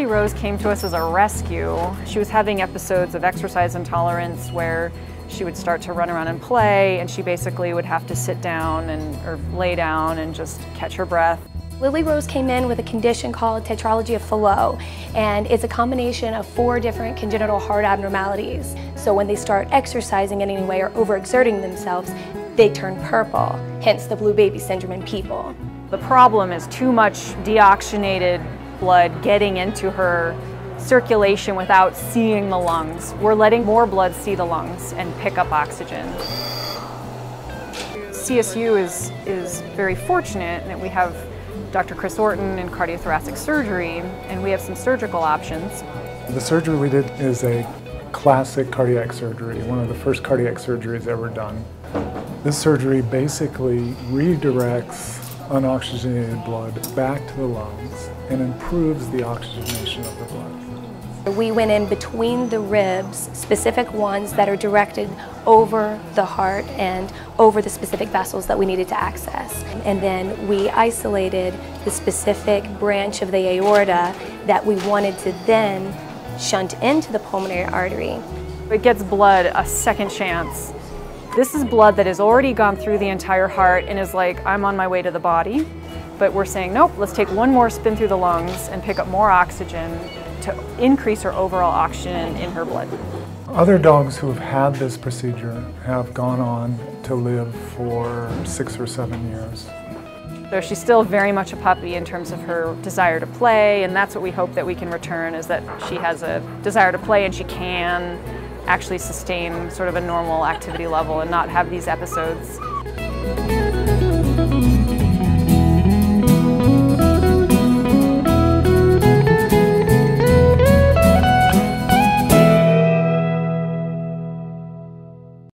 Lilly Rose came to us as a rescue. She was having episodes of exercise intolerance where she would start to run around and play and she basically would have to sit down and or lay down and just catch her breath. Lilly Rose came in with a condition called tetralogy of Fallot, and it's a combination of four different congenital heart abnormalities. So when they start exercising in any way or overexerting themselves, they turn purple, hence the blue baby syndrome in people. The problem is too much deoxygenated blood getting into her circulation without seeing the lungs. We're letting more blood see the lungs and pick up oxygen. CSU is, is very fortunate that we have Dr. Chris Orton in cardiothoracic surgery, and we have some surgical options. The surgery we did is a classic cardiac surgery, one of the first cardiac surgeries ever done. This surgery basically redirects unoxygenated blood back to the lungs and improves the oxygenation of the blood. We went in between the ribs, specific ones that are directed over the heart and over the specific vessels that we needed to access. And then we isolated the specific branch of the aorta that we wanted to then shunt into the pulmonary artery. It gets blood a second chance. This is blood that has already gone through the entire heart and is like, I'm on my way to the body. But we're saying, nope, let's take one more spin through the lungs and pick up more oxygen to increase her overall oxygen in her blood. Other dogs who have had this procedure have gone on to live for six or seven years. So she's still very much a puppy in terms of her desire to play, and that's what we hope that we can return is that she has a desire to play and she can actually sustain sort of a normal activity level and not have these episodes.